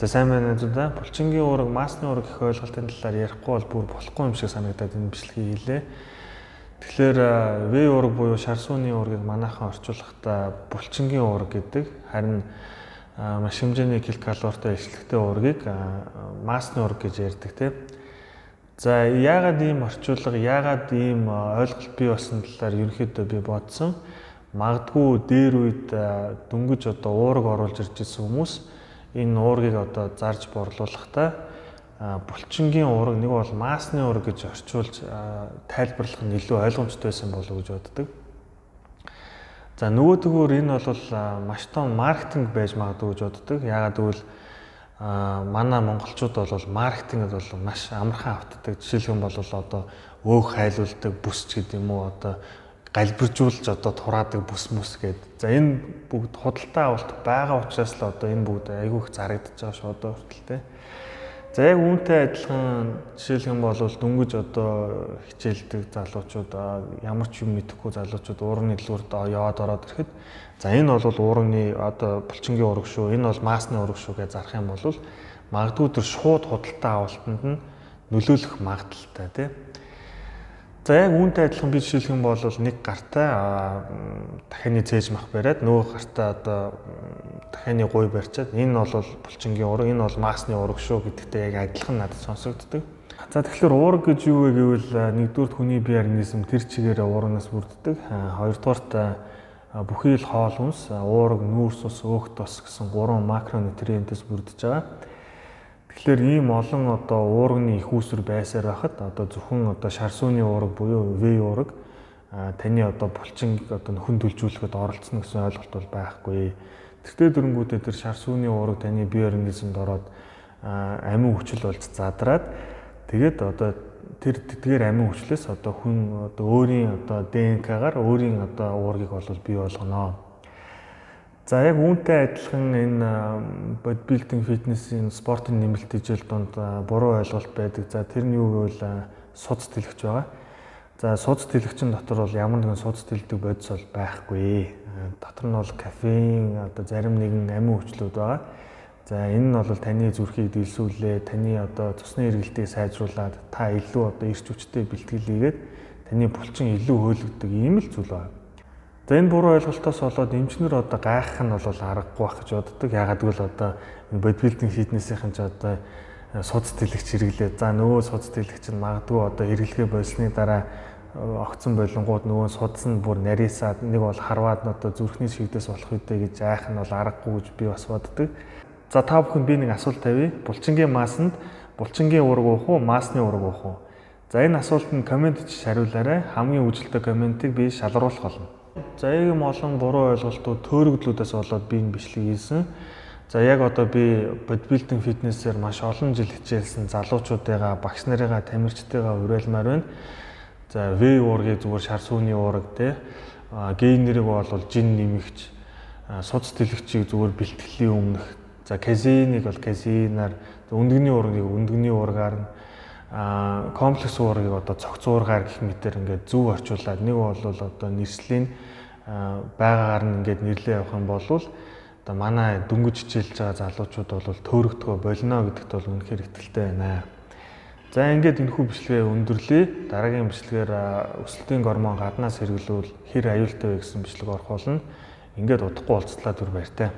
За сайн байна уу да. Булчингийн уураг, масны уураг гэх ойлголтын талаар ярихгүй бол бүр болохгүй юм шиг санагдаад энэ бичлэгийг хийлээ. Тэгэхээр V уураг буюу шар сууны уургийг манайхан орчуулахдаа булчингийн уураг гэдэг. Харин маш хэмжээний килокалоритой ишлэгтэй уургийг масны уураг гэж ярьдаг тийм. За яагаад ийм орчуулга, яагаад ийм ойлголт бий болсон талаар ерөнхийдөө би бодсон. Магадгүй дээр үед дөнгөж одоо уураг оруулж ирж ирсэн хүмүүс энэ уургийг одоо зарж борлуулахдаа булчингийн уураг нэг бол масны уураг гэж орчуулж тайлбарлах нь илүү ойлгомжтой байсан болов уу гэж боддог. За нөгөө төгөөр энэ бол маш том маркетинг байж магадгүй гэж боддог. Яагаад гэвэл манай монголчууд бол маркетингд бол маш амархан автдаг. Жишээлх юм бол одоо өөх хайлуулдаг бүсч гэдэг юм уу одоо галбиржуулж одоо тураадаг бүс мүс гээд. За энэ бүгд худалдаа авалт байгаа учраас л одоо энэ бүгд айгүй их зарагдаж байгаа шүү одоо хүртэл те. За яг үүнтэй адилхан жишээлх юм бол дөнгөж одоо хичээлдэг залуучууд ямар ч юм мэдэхгүй залуучууд уурны дэлгүүрт яваад ороод ирэхэд за энэ бол уурны одоо булчингийн ураг шүү энэ бол масны ураг шүү гэж зарах юм бол магадгүй тэр шууд худалдаа авалтанд нь нөлөөлөх магадaltaй тийм яг үүнтэй адилхан би жишээлх юм бол нэг гартаа дахианы цээж мах бариад нөгөө гартаа одоо дахианы гуй барьчаад энэ бол булчингийн ураг энэ бол масны ураг шүү гэдэгтэй яг адилхан надад сонсогддог. За тэгэхээр уураг гэж юу вэ гэвэл нэгдүгээр хүний бие организм тэр чигээр уурагнаас бүрддэг. Хоёрдугаарт бүхий л хоол хүнс, уураг, нүүрс ус, өөх тос гэсэн гурван макронутриентээс бүрдэж байгаа. Тэгэхээр ийм олон одоо уурганы их үүсвэр байсаар байхад одоо зөвхөн одоо шар сууны уураг буюу V уураг таны одоо булчин одоо нөхөн төлжүүлэхэд оролцсон гэсэн ойлголт бол байхгүй. Тэртээ дөрөнгүүдээ тэр шар сууны уураг таны бие организмд ороод амин хүчил болж задраад тэгээд одоо тэр тэдгээр амин хүчлээс одоо хүн одоо өөрийн одоо ДНК-гаар өөрийн одоо уургийг бол бий болгоно. За яг үүнтэй адилхан энэ бодибилдинг фитнесийн спортын нэмэлт ижил донд буруу ойлголт байдаг. За тэр нь юу гэвэл суц тэлэгч байгаа. За суц тэлэгчин дотор бол ямар нэгэн суц тэлдэг бодис бол байхгүй. Дотор нь бол кофеин одоо зарим нэгэн амин хүчлүүд байгаа. За энэ нь бол таны зүрхийг дэлсүүлээ, таны одоо цусны эргэлтийг сайжруулад та илүү одоо эрч хүчтэй бэлтгэл хийгээд таны булчин илүү хөөлөгдөг ийм л зүйл байна. За энэ буруу ойлголтоос болоод эмчнэр одоо гайхах нь бол аргагүй байх гэж боддог. Ягаад гэвэл одоо энэ бодибилдинг фитнесийн ч одоо э, суц тэлэгч хэрэглээ. За нөгөө суц тэлэгч нь магадгүй одоо хэрэглэгээ болсны дараа э, огцон болонгууд нөгөө судас нь бүр нарийсаад нэг бол харваад одоо зүрхний шигдээс болох үедээ гэж айх нь бол аргагүй гэж би бас боддог. За та бүхэнд би нэг асуулт тавья. Булчингийн маасанд булчингийн ураг уух уу, маасны ураг уух уу? За энэ асуултанд комент хийж хариулаарай. Хамгийн үжилтэй комментиг би шалруулах болно. За ийм олон буруу ойлголтууд төөрөгдлүүдээс болоод би энэ бичлэг хийсэн. За яг одоо би бодибилдинг фитнесээр маш олон жил хичээлсэн залуучуудыгаа, багш нарыгаа, тамирчдыгаа уриалмаар байна. За V уургийг зүгээр шар сүүний уураг те. Гейнерийг бол жин нэмэгч, суц тэлэгчийг зүгээр бэлтгэлийн өмнөх. За казиныг бол казинаар, өндөгний уургийг өндөгний уургаар нь комплекс уургийг одоо цогц уургаар гэх мэтэр ингээд зөв орчуулад нэг бол одоо нэрслийн байгаагаар нь ингээд нэрлээ явах юм бол одоо манай дөнгөж хичээлж байгаа залуучууд бол төөрөгдгөө болно гэдэгт бол үнэхээр итгэлтэй байна. За ингээд энэхүү бичлэгээ өндөрлөе. Дараагийн бичлэгээр өсөлтийн гормон гаднаас хэрэглүүл хэр аюултай вэ гэсэн бичлэг орох болно. Ингээд удахгүй уулзлаа түр баяртай.